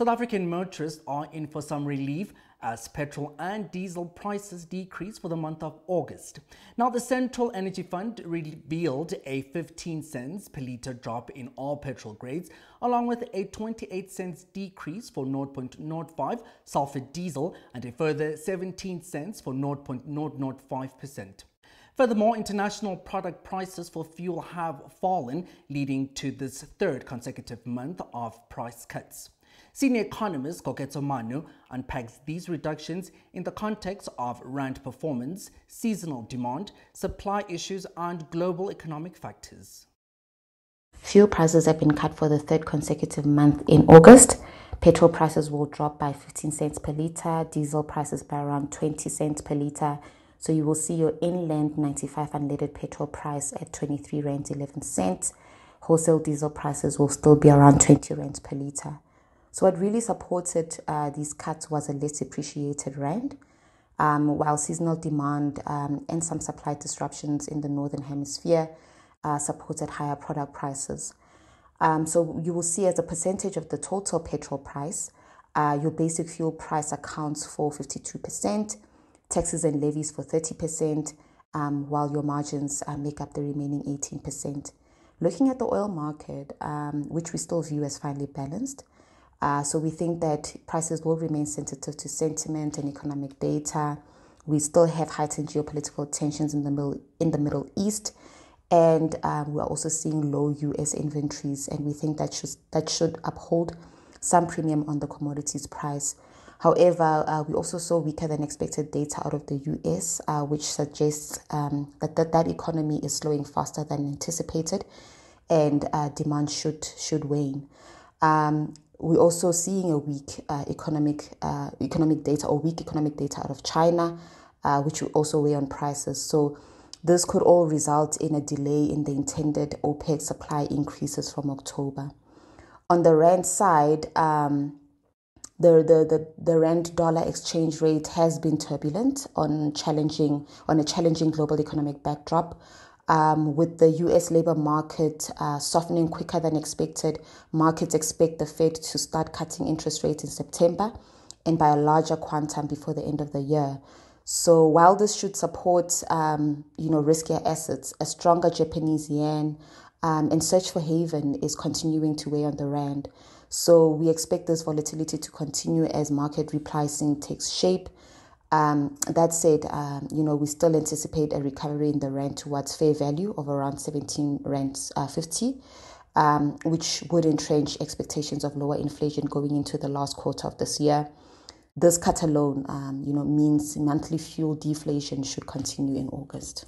South African motorists are in for some relief as petrol and diesel prices decrease for the month of August. Now, the Central Energy Fund revealed a 15 cents per litre drop in all petrol grades, along with a 28 cents decrease for 0.05 sulfur diesel and a further 17 cents for 0.005%. Furthermore, international product prices for fuel have fallen, leading to this third consecutive month of price cuts. Senior economist Koketso Mano unpacks these reductions in the context of rand performance, seasonal demand, supply issues, and global economic factors. Fuel prices have been cut for the third consecutive month in August. Petrol prices will drop by 15 cents per litre, diesel prices by around 20 cents per litre. So you will see your inland 95 unleaded petrol price at 23 rand 11 cents. Wholesale diesel prices will still be around 20 rand per litre. So what really supported uh, these cuts was a less appreciated rand, um, while seasonal demand um, and some supply disruptions in the northern hemisphere uh, supported higher product prices. Um, so you will see as a percentage of the total petrol price, uh, your basic fuel price accounts for 52%, taxes and levies for 30%, um, while your margins uh, make up the remaining 18%. Looking at the oil market, um, which we still view as finely balanced, uh, so we think that prices will remain sensitive to sentiment and economic data. We still have heightened geopolitical tensions in the Middle, in the Middle East, and um, we're also seeing low U.S. inventories, and we think that should that should uphold some premium on the commodities price. However, uh, we also saw weaker than expected data out of the US, uh, which suggests um, that, that that economy is slowing faster than anticipated, and uh, demand should should wane. Um, we're also seeing a weak uh, economic uh, economic data or weak economic data out of China, uh, which will also weigh on prices. So this could all result in a delay in the intended OPEC supply increases from October. On the rand side, um, the, the, the, the rand dollar exchange rate has been turbulent on challenging on a challenging global economic backdrop um, with the US labor market uh, softening quicker than expected, markets expect the Fed to start cutting interest rates in September and by a larger quantum before the end of the year. So while this should support, um, you know, riskier assets, a stronger Japanese yen um, and search for haven is continuing to weigh on the rand. So we expect this volatility to continue as market repricing takes shape. Um, that said, um, you know, we still anticipate a recovery in the rand towards fair value of around 17 rand uh, 50, um, which would entrench expectations of lower inflation going into the last quarter of this year. This cut alone, um, you know, means monthly fuel deflation should continue in August.